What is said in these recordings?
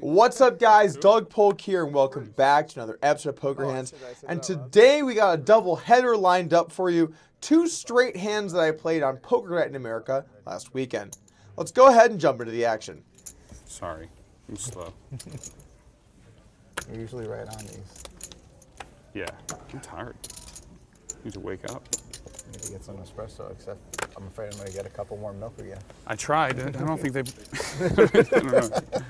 What's up, guys? Doug Polk here, and welcome back to another episode of Poker oh, Hands. And today we got a double header lined up for you. Two straight hands that I played on Poker Night in America last weekend. Let's go ahead and jump into the action. Sorry, I'm slow. You're usually right on these. Yeah, I'm tired. Need to wake up. Need to get some espresso, except I'm afraid I'm going to get a couple more milk again. I tried. I don't think they. I don't know.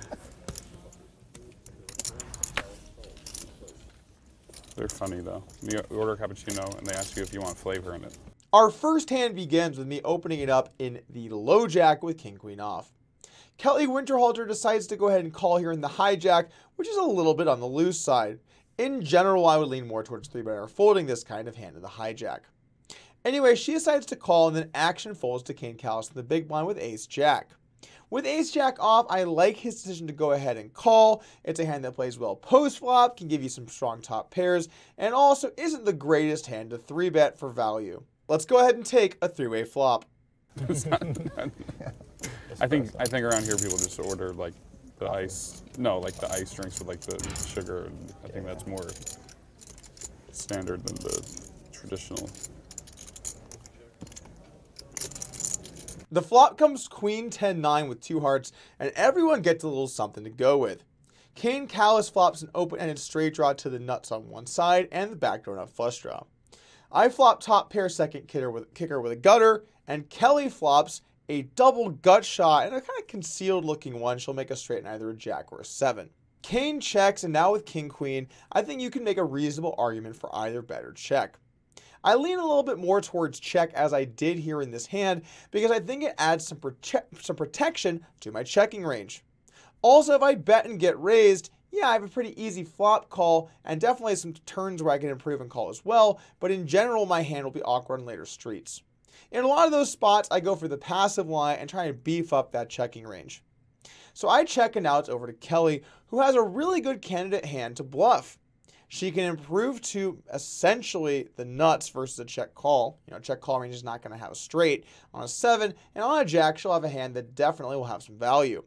They're funny though. You order a cappuccino and they ask you if you want flavor in it. Our first hand begins with me opening it up in the low jack with king queen off. Kelly Winterhalter decides to go ahead and call here in the hijack, which is a little bit on the loose side. In general, I would lean more towards 3 better folding this kind of hand in the hijack. Anyway, she decides to call and then action folds to Kane Kalas in the big blind with ace jack. With ace jack off, I like his decision to go ahead and call. It's a hand that plays well post flop, can give you some strong top pairs, and also isn't the greatest hand to 3 bet for value. Let's go ahead and take a three way flop. I think I think around here people just order like the ice. No, like the ice drinks with like the sugar. I think that's more standard than the traditional. The flop comes queen 10-9 with two hearts, and everyone gets a little something to go with. Kane Kalas flops an open-ended straight draw to the nuts on one side and the backdoor nut flush draw. I flop top pair second kicker with, kicker with a gutter, and Kelly flops a double gut shot and a kind of concealed looking one. She'll make a straight in either a jack or a seven. Kane checks, and now with king queen, I think you can make a reasonable argument for either bet or check. I lean a little bit more towards check as I did here in this hand because I think it adds some, prote- some protection to my checking range. Also, if I bet and get raised, yeah, I have a pretty easy flop call and definitely some turns where I can improve and call as well, but in general, my hand will be awkward on later streets. In a lot of those spots, I go for the passive line and try and beef up that checking range. So I check and now it's over to Kelly, who has a really good candidate hand to bluff. She can improve to essentially the nuts versus a check call. You know, check call range is not going to have a straight on a seven, and on a jack, she'll have a hand that definitely will have some value.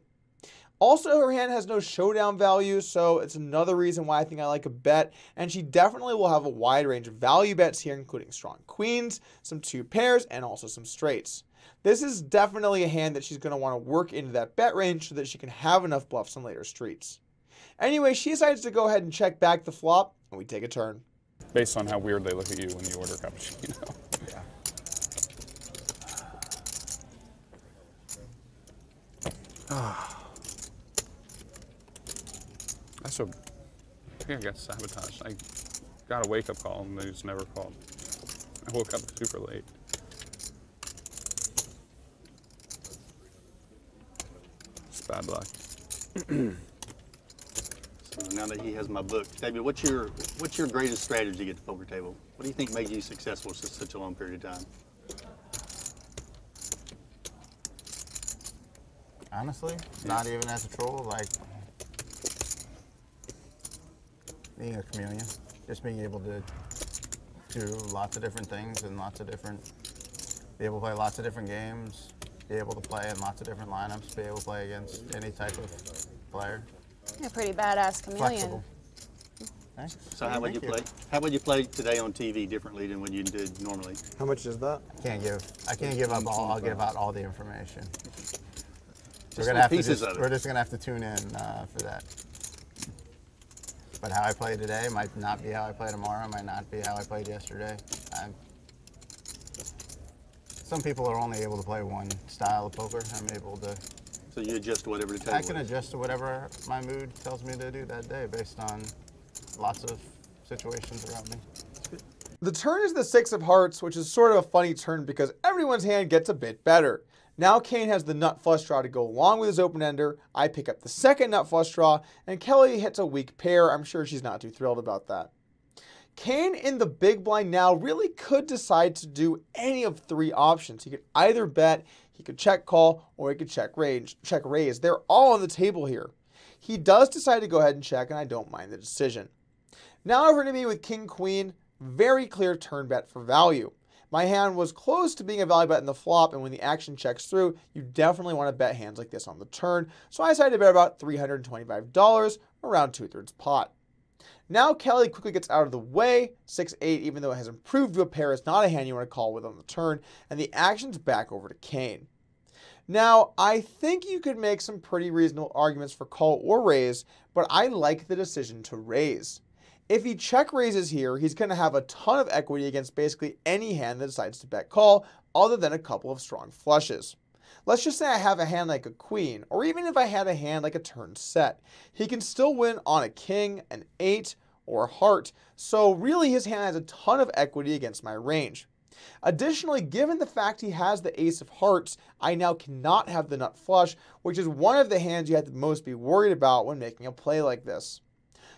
Also, her hand has no showdown value, so it's another reason why I think I like a bet. And she definitely will have a wide range of value bets here, including strong queens, some two pairs, and also some straights. This is definitely a hand that she's going to want to work into that bet range so that she can have enough bluffs on later streets. Anyway, she decides to go ahead and check back the flop, and we take a turn. Based on how weird they look at you when you order cappuccino. Yeah. That's so. I think I got sabotaged. I got a wake up call and they just never called. I woke up super late. It's bad luck. Now that he has my book, David, what's your what's your greatest strategy at the poker table? What do you think made you successful for such a long period of time? Honestly, not even as a troll, like being a chameleon, just being able to do lots of different things and lots of different, be able to play lots of different games, be able to play in lots of different lineups, be able to play against any type of player. You're a pretty badass chameleon. Flexible. Thanks. So how would Thank you play? How would you play today on TV differently than what you did normally? How much is that? Can't give. I can't give up all. I'll give out all the information. Just we're gonna little have to pieces just, of it. We're just gonna have to tune in uh, for that. But how I play today might not be how I play tomorrow. Might not be how I played yesterday. I'm, some people are only able to play one style of poker. I'm able to. So you adjust to whatever the table I can is. adjust to whatever my mood tells me to do that day based on lots of situations around me. The turn is the six of hearts, which is sort of a funny turn because everyone's hand gets a bit better. Now Kane has the nut flush draw to go along with his open ender. I pick up the second nut flush draw, and Kelly hits a weak pair. I'm sure she's not too thrilled about that. Kane in the big blind now really could decide to do any of three options. He could either bet, he could check call, or he could check range, check raise. They're all on the table here. He does decide to go ahead and check, and I don't mind the decision. Now over to me with King Queen, very clear turn bet for value. My hand was close to being a value bet in the flop, and when the action checks through, you definitely want to bet hands like this on the turn. So I decided to bet about $325, around two thirds pot. Now Kelly quickly gets out of the way. 6 8, even though it has improved to a pair, is not a hand you want to call with on the turn, and the action's back over to Kane. Now, I think you could make some pretty reasonable arguments for call or raise, but I like the decision to raise. If he check raises here, he's going to have a ton of equity against basically any hand that decides to bet call, other than a couple of strong flushes. Let's just say I have a hand like a queen, or even if I had a hand like a turn set. He can still win on a king, an eight, or a heart, so really his hand has a ton of equity against my range. Additionally, given the fact he has the ace of hearts, I now cannot have the nut flush, which is one of the hands you have to most be worried about when making a play like this.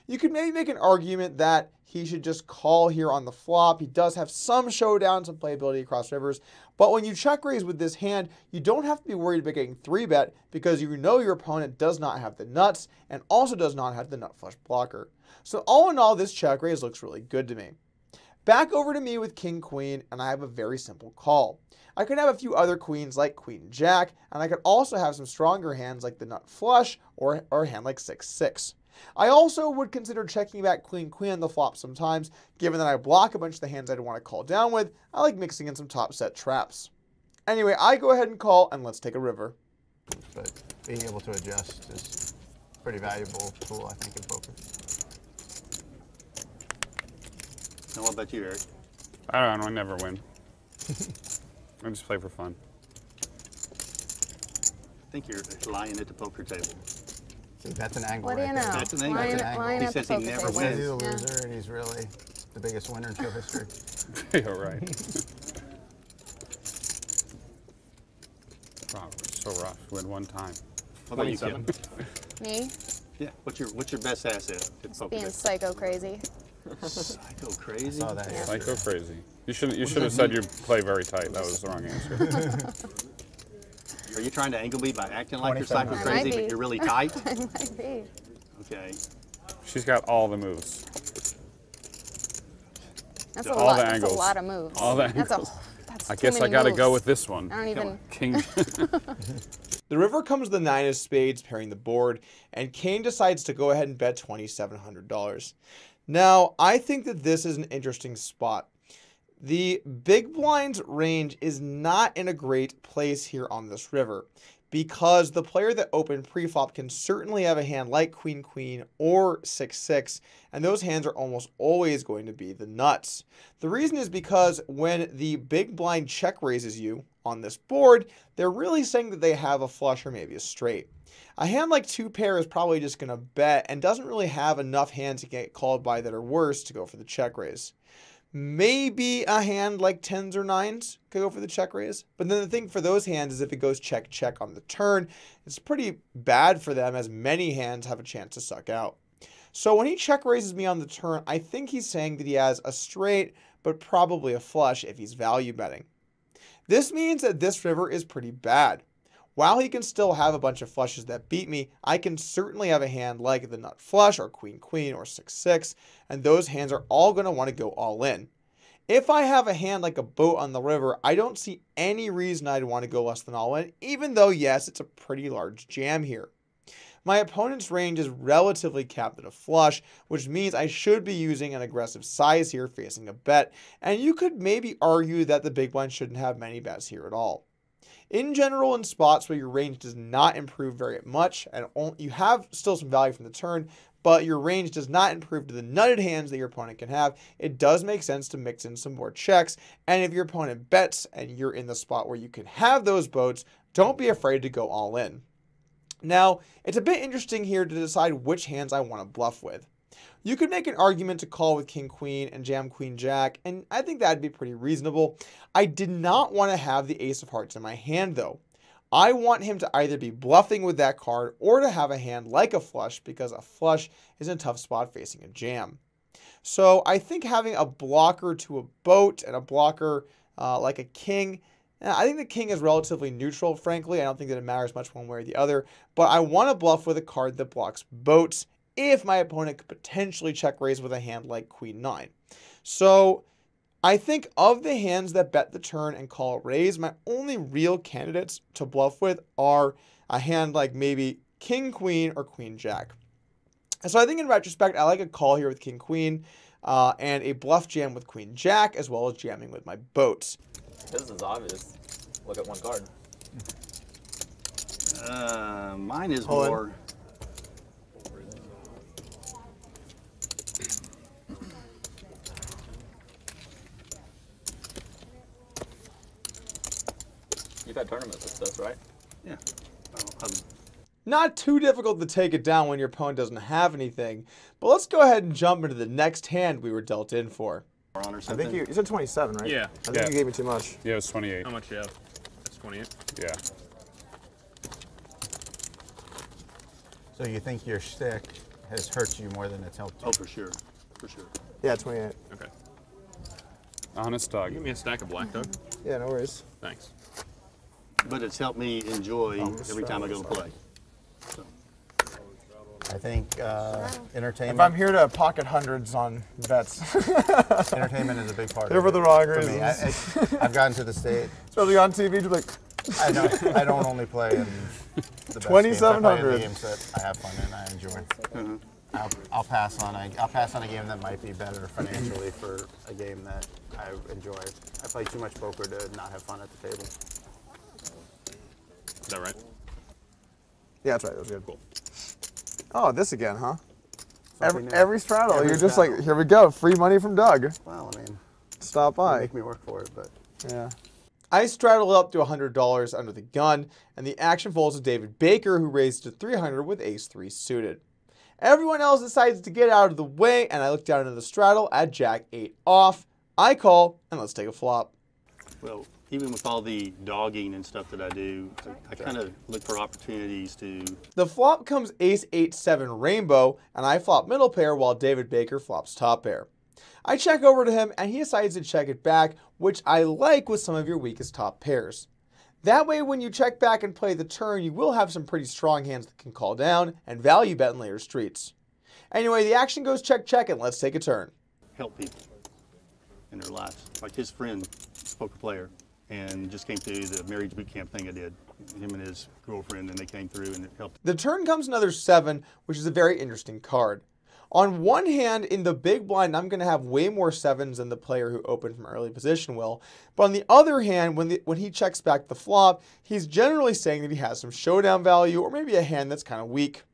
You could maybe make an argument that he should just call here on the flop. He does have some showdown, some playability across rivers, but when you check raise with this hand, you don't have to be worried about getting 3-bet because you know your opponent does not have the nuts and also does not have the nut flush blocker. So all in all, this check raise looks really good to me. Back over to me with King Queen, and I have a very simple call. I could have a few other queens like Queen Jack, and I could also have some stronger hands like the Nut Flush or, or a hand like 6-6. I also would consider checking back Queen Queen on the flop sometimes, given that I block a bunch of the hands I'd want to call down with, I like mixing in some top set traps. Anyway, I go ahead and call, and let's take a river. But being able to adjust is a pretty valuable tool, I think, in poker. Now, what about you, Eric? I don't know. I never win. I just play for fun. I think you're lying at the poker table. See, that's an angle What do you know? That's an angle. Lying, That's an angle. lying He says he never wins. He's a the Yeah. loser, and he's really the biggest winner in show history. yeah, right. wow, we're so rough. Win one time. What about you, Kevin? Me Yeah. What's your What's your best asset at the being table? psycho crazy. Psycho crazy. Saw that. Yeah. Psycho crazy. You should you should have said you play very tight. That was the wrong answer. Are you trying to angle me by acting like you're psycho 2700. I might crazy, but you're really tight? I might be. Okay. She's got all the moves. That's a All lot. the That's a lot of moves. All the That's angles. a. That's I guess I got to moves. go with this one. I don't even. King. The river comes the nine of spades pairing the board, and Kane decides to go ahead and bet $2,700. Now, I think that this is an interesting spot. The big blind's range is not in a great place here on this river because the player that opened preflop can certainly have a hand like Queen Queen or 6 6, and those hands are almost always going to be the nuts. The reason is because when the big blind check raises you on this board, they're really saying that they have a flush or maybe a straight. A hand like two pair is probably just going to bet and doesn't really have enough hands to get called by that are worse to go for the check raise. Maybe a hand like tens or nines could go for the check raise. But then the thing for those hands is if it goes check check on the turn, it's pretty bad for them as many hands have a chance to suck out. So when he check raises me on the turn, I think he's saying that he has a straight, but probably a flush if he's value betting. This means that this river is pretty bad. While he can still have a bunch of flushes that beat me, I can certainly have a hand like the nut flush or queen queen or 6 6, and those hands are all going to want to go all in. If I have a hand like a boat on the river, I don't see any reason I'd want to go less than all in, even though, yes, it's a pretty large jam here. My opponent's range is relatively capped at a flush, which means I should be using an aggressive size here facing a bet, and you could maybe argue that the big blind shouldn't have many bets here at all. In general, in spots where your range does not improve very much, and you have still some value from the turn, but your range does not improve to the nutted hands that your opponent can have, it does make sense to mix in some more checks. And if your opponent bets and you're in the spot where you can have those boats, don't be afraid to go all in. Now, it's a bit interesting here to decide which hands I want to bluff with. You could make an argument to call with King Queen and Jam Queen Jack, and I think that'd be pretty reasonable. I did not want to have the Ace of Hearts in my hand though. I want him to either be bluffing with that card or to have a hand like a flush because a flush is in a tough spot facing a jam. So I think having a blocker to a boat and a blocker uh, like a king, eh, I think the king is relatively neutral, frankly. I don't think that it matters much one way or the other, but I want to bluff with a card that blocks boats if my opponent could potentially check raise with a hand like queen 9. So I think of the hands that bet the turn and call raise, my only real candidates to bluff with are a hand like maybe King Queen or Queen Jack. And so I think in retrospect, I like a call here with King Queen uh, and a bluff jam with Queen Jack, as well as jamming with my boats. This is obvious. Look at one card. Uh, mine is Hold more. You've had tournaments with this, right? Yeah. Well, I'm- Not too difficult to take it down when your opponent doesn't have anything, but let's go ahead and jump into the next hand we were dealt in for. more I think you, you said 27, right? Yeah. I think Yeah. you gave me too much. Yeah, it was 28. How much you have? That's 28. Yeah. So you think your stick has hurt you more than it's helped you? Oh, for sure. For sure. Yeah, 28. Okay. Honest dog. Give me a stack of black dog. Yeah, no worries. Thanks. But it's helped me enjoy every time I go to play. I think uh, If. I'm here to pocket hundreds on bets, entertainment is a big part. They're of for it the wrong for me. I, reasons. I, I've gotten to the state. especially on TV, just like, I don't. I don't only play in the best games. I play in 2700. the games that I have fun in. I enjoy. I'll, I'll pass on a. I'll pass on a game that might be better financially for a game that I enjoy. I play too much poker to not have fun at the table. Is that right? yeah, that's right. That was good. Cool. Oh, this again, huh? Every, new. every straddle, Every you're just straddle. like, here we go, free money from Doug. Well, I mean, Stop by. make me work for it, but Yeah. I straddled up to $100 under the gun, and the action falls to David Baker, who raised to 300 with ace 3 suited. Everyone else decides to get out of the way, and I look down into the straddle at Jack 8 off. I call, and let's take a flop. Well, even with all the dogging and stuff that I do, I, I kind of look for opportunities to. The flop comes ace 8 7 rainbow, and I flop middle pair while David Baker flops top pair. I check over to him, and he decides to check it back, which I like with some of your weakest top pairs. That way, when you check back and play the turn, you will have some pretty strong hands that can call down and value bet in later streets. Anyway, the action goes check check, and let's take a turn. help people in their lives. Like his friend, poker player, and just came through the marriage boot camp thing I did. Him and his girlfriend, and they came through and it helped. The turn comes another 7, which is a very interesting card. On one hand, in the big blind, I'm going to have way more sevens than the player who opened from early position will. But on the other hand, when, the, when he checks back the flop, he's generally saying that he has some showdown value or maybe a hand that's kind of weak.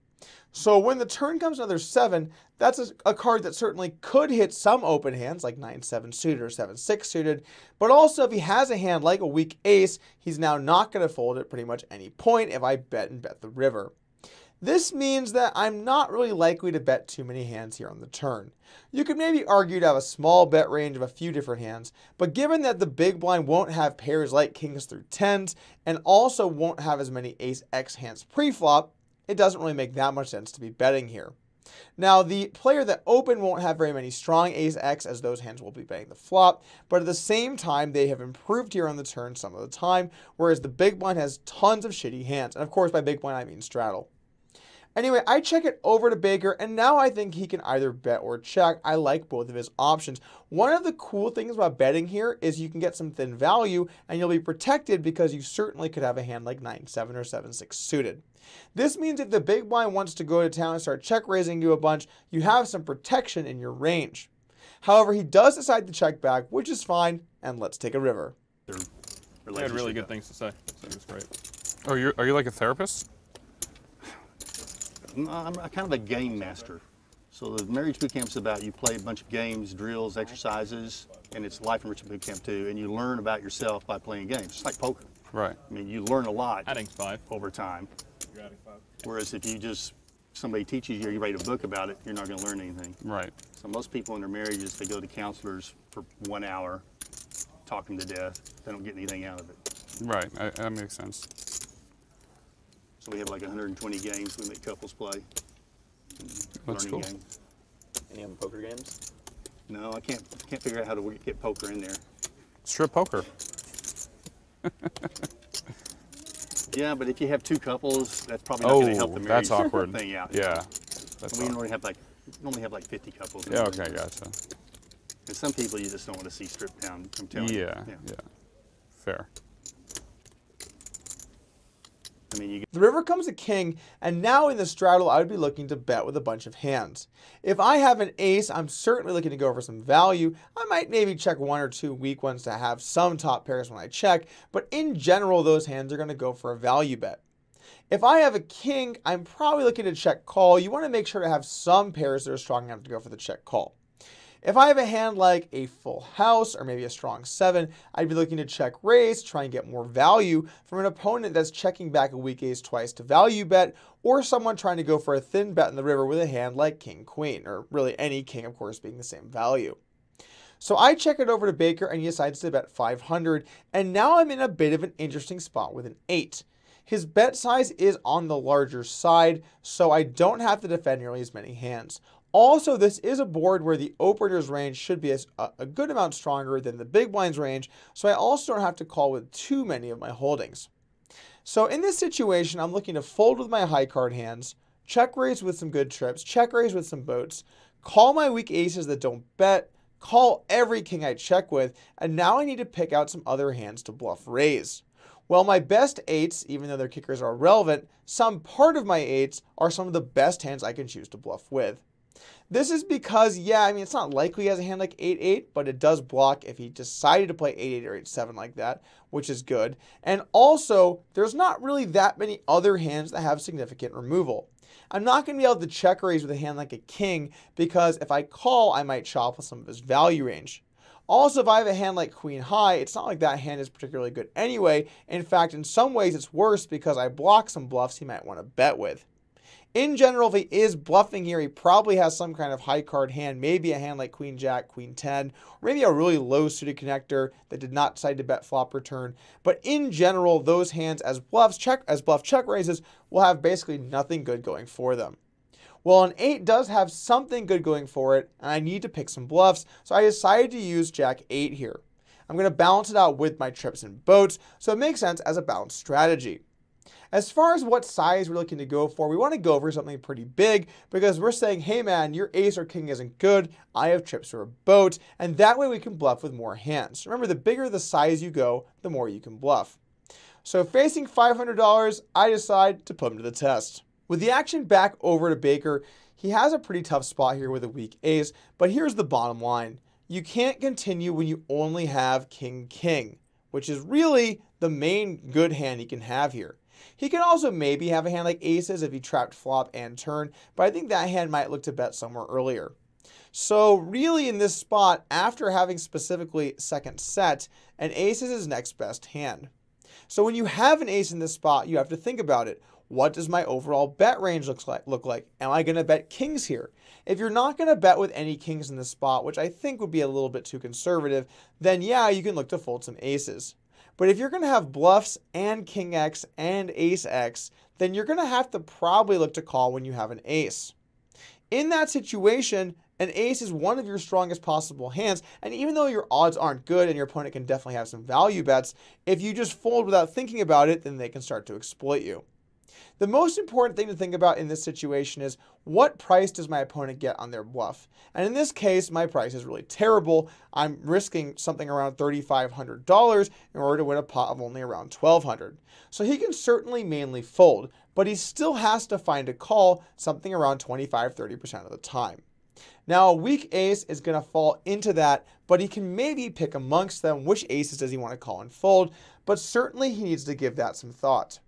So when the turn comes another 7, that's a, a card that certainly could hit some open hands like 9-7 suited or 7-6 suited, but also if he has a hand like a weak ace, he's now not going to fold at pretty much any point if I bet and bet the river. This means that I'm not really likely to bet too many hands here on the turn. You could maybe argue to have a small bet range of a few different hands, but given that the big blind won't have pairs like kings through tens and also won't have as many ace x hands pre-flop, it doesn't really make that much sense to be betting here. Now, the player that opened won't have very many strong ace x as those hands will be betting the flop, but at the same time, they have improved here on the turn some of the time, whereas the big blind has tons of shitty hands. And of course, by big blind, I mean straddle. Anyway, I check it over to Baker, and now I think he can either bet or check. I like both of his options. One of the cool things about betting here is you can get some thin value, and you'll be protected because you certainly could have a hand like 9-7 or 7-6 suited. This means if the big blind wants to go to town and start check raising you a bunch, you have some protection in your range. However, he does decide to check back, which is fine, and let's take a river. Their I had really good things to say. So it was great. Oh, you're, you like a therapist? Mm, I'm, I'm kind of a game master. So the marriage boot camp's about you play a bunch of games, drills, exercises, and it's life enrichment boot camp too. And you learn about yourself by playing games. It's like poker. Right. I mean, you learn a lot Adding five. over time. Whereas if you just somebody teaches you, or you write a book about it, you're not going to learn anything. Right. So most people in their marriages, they go to counselors for one hour, talk them to death. They don't get anything out of it. Right. I, that makes sense. So we have like 120 games we make couples play. That's cool. games. Any of them poker games? No, I can't can't figure out how to get poker in there. Strip poker. Yeah, but if you have two couples, that's probably not going to help Oh, the marriage that's awkward. thing out. Yeah. That's we awkward. normally have like normally have like 50 couples. Yeah, okay, gotcha. And some people you just don't want to see stripped down. I'm telling you. Yeah, yeah. Fair. I mean, get The river comes a king, and now in the straddle, I would be looking to bet with a bunch of hands. If I have an ace, I'm certainly looking to go for some value. I might maybe check one or two weak ones to have some top pairs when I check, but in general, those hands are going to go for a value bet. If I have a king, I'm probably looking to check call. You want to make sure to have some pairs that are strong enough to go for the check call. If I have a hand like a full house or maybe a strong seven, I'd be looking to check raise, try and get more value from an opponent that's checking back a weak ace twice to value bet, or someone trying to go for a thin bet in the river with a hand like king queen, or really any king, of course, being the same value. So I check it over to Baker and he decides to bet 500, and now I'm in a bit of an interesting spot with an 8. His bet size is on the larger side, so I don't have to defend nearly as many hands. Also, this is a board where the opener's range should be a, a, good amount stronger than the big blind's range, so I also don't have to call with too many of my holdings. So in this situation, I'm looking to fold with my high card hands, check raise with some good trips, check raise with some boats, call my weak aces that don't bet, call every king I check with, and now I need to pick out some other hands to bluff raise. Well, my best eights, even though their kickers are irrelevant, some part of my eights are some of the best hands I can choose to bluff with. This is because, yeah, I mean, it's not likely he has a hand like 8-8, but it does block if he decided to play 8-8 or 8-7 like that, which is good. And also, there's not really that many other hands that have significant removal. I'm not going to be able to check raise with a hand like a king because if I call, I might chop with some of his value range. Also, if I have a hand like Queen High, it's not like that hand is particularly good anyway. In fact, in some ways, it's worse because I block some bluffs he might want to bet with. In general, if he is bluffing here, he probably has some kind of high card hand, maybe a hand like Queen Jack, Queen 10, or maybe a really low suited connector that did not decide to bet flop return. But in general, those hands as bluffs check as bluff check raises will have basically nothing good going for them. Well, an 8 does have something good going for it, and I need to pick some bluffs, so I decided to use Jack 8 here. I'm going to balance it out with my trips and boats, so it makes sense as a balanced strategy. As far as what size we're looking to go for, we want to go for something pretty big because we're saying, hey man, your ace or king isn't good. I have trips or a boat, and that way we can bluff with more hands. Remember, the bigger the size you go, the more you can bluff. So facing $500, I decide to put him to the test. With the action back over to Baker, he has a pretty tough spot here with a weak ace, but here's the bottom line. You can't continue when you only have king king, which is really the main good hand he can have here. He can also maybe have a hand like aces if he trapped flop and turn, but I think that hand might look to bet somewhere earlier. So really in this spot, after having specifically second set, an ace is his next best hand. So when you have an ace in this spot, you have to think about it. What does my overall bet range look like? Look like? Am I going to bet kings here? If you're not going to bet with any kings in this spot, which I think would be a little bit too conservative, then yeah, you can look to fold some aces. But if you're going to have bluffs and king x and ace x, then you're going to have to probably look to call when you have an ace. In that situation, an ace is one of your strongest possible hands, and even though your odds aren't good and your opponent can definitely have some value bets, if you just fold without thinking about it, then they can start to exploit you. The most important thing to think about in this situation is what price does my opponent get on their bluff? And in this case, my price is really terrible. I'm risking something around $3,500 in order to win a pot of only around 1,200. So he can certainly mainly fold, but he still has to find a call something around 25-30% of the time. Now, a weak ace is going to fall into that, but he can maybe pick amongst them which aces does he want to call and fold, but certainly he needs to give that some thought.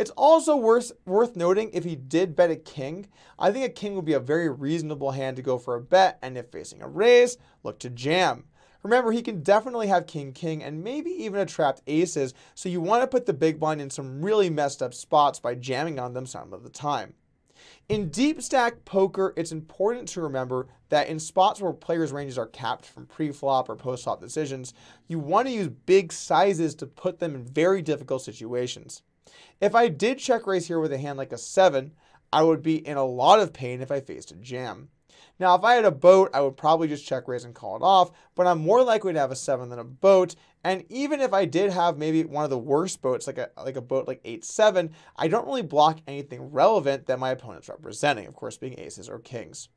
It's also worth, worth noting if he did bet a king, I think a king would be a very reasonable hand to go for a bet, and if facing a raise, look to jam. Remember, he can definitely have king king and maybe even a trapped aces, so you want to put the big blind in some really messed up spots by jamming on them some of the time. In deep stack poker, it's important to remember that in spots where players' ranges are capped from pre-flop or post-flop decisions, you want to use big sizes to put them in very difficult situations. If I did check raise here with a hand like a 7, I would be in a lot of pain if I faced a jam. Now, if I had a boat, I would probably just check raise and call it off, but I'm more likely to have a 7 than a boat, and even if I did have maybe one of the worst boats, like a, like a boat like 8-7, I don't really block anything relevant that my opponent's representing, of course being aces or kings.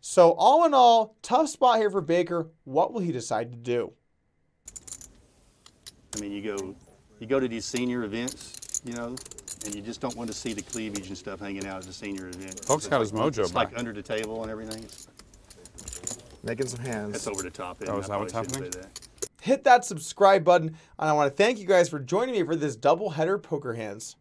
So, all in all, tough spot here for Baker. What will he decide to do? I mean, you go, you go to these senior events, you know, and you just don't want to see the cleavage and stuff hanging out at the senior event. Polk's got his mojo It's like under the table and everything. It's, Making some hands. that's over the top. Oh, is that what's happening? that. Hit that subscribe button, and I want to thank you guys for joining me for this double header poker hands.